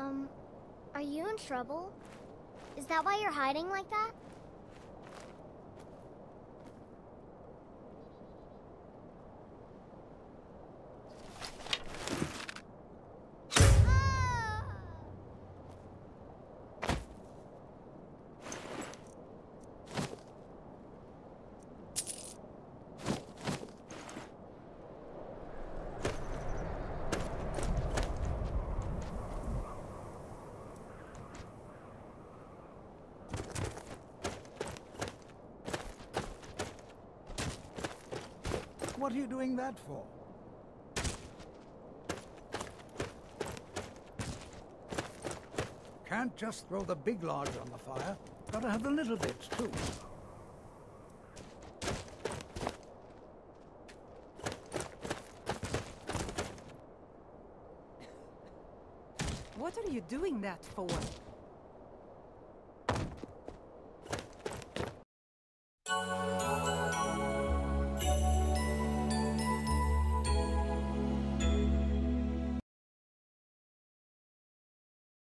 Um, are you in trouble? Is that why you're hiding like that? What are you doing that for? Can't just throw the big lodge on the fire. Gotta have the little bits, too. What are you doing that for?